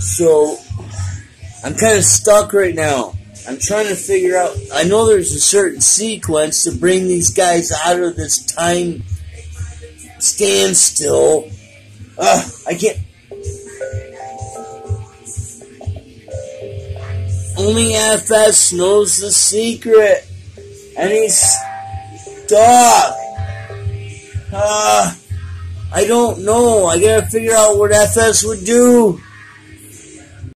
So, I'm kind of stuck right now. I'm trying to figure out. I know there's a certain sequence to bring these guys out of this time standstill. Ugh, I can't. Only FS knows the secret, and he's stuck. Uh, I don't know. I gotta figure out what FS would do.